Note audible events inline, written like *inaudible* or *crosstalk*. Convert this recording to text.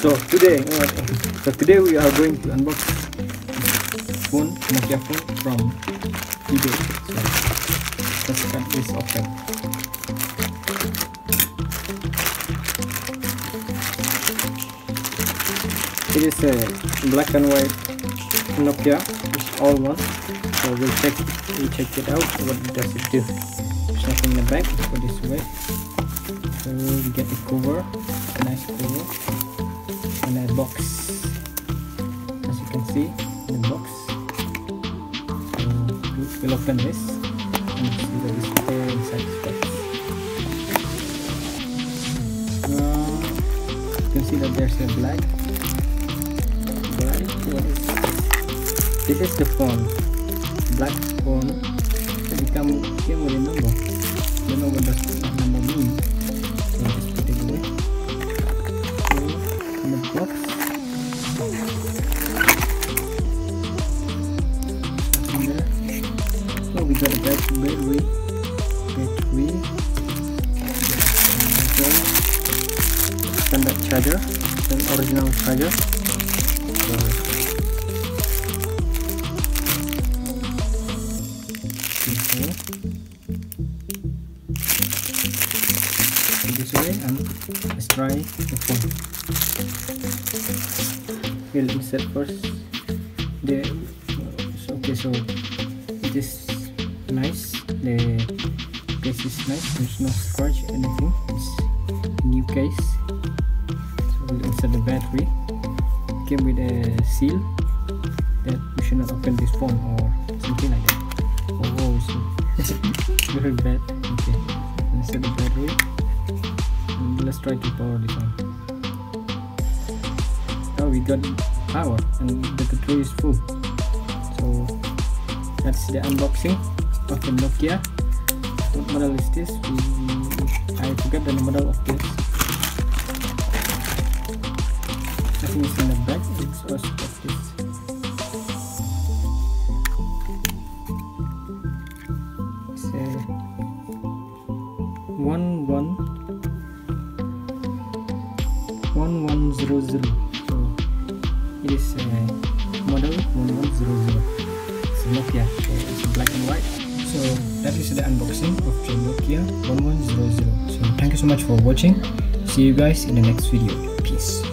So today, so today we are going to unbox phone, Nokia phone from eBay. So let's cut this open. It is a black and white Nokia. It's all one. So we'll check we check it out. What does it do? There's nothing in the back. Put this away. So we get the cover, nice cover, and a box. As you can see, in the box. Uh, so we'll open this and see inside the box. Now you can see that there's a black. Black. This? This is the phone. Black phone. It come came with a number. Don't know what does number mean. A bat- battery. Battery. Okay. Standard charger. An original charger. So. This away and let's try the phone. We'll insert first. The okay, so it is nice. The case is nice. There's no scratch anything. It's a new case. So we'll insert the battery. Came with a seal that you should not open this phone or something like that. Oh, it's *laughs* very bad. Okay, insert the battery. And let's try to power this on. Oh, we got power and the battery is full. So that's the unboxing of the Nokia. What model is this? I forgot the model of this. I think it's in the back. It's also got this. One one one one zero zero. So it is a model one one zero zero. It's Nokia. So it's black and white. So that is the unboxing of the Nokia 1100. So thank you so much for watching. See you guys in the next video. Peace.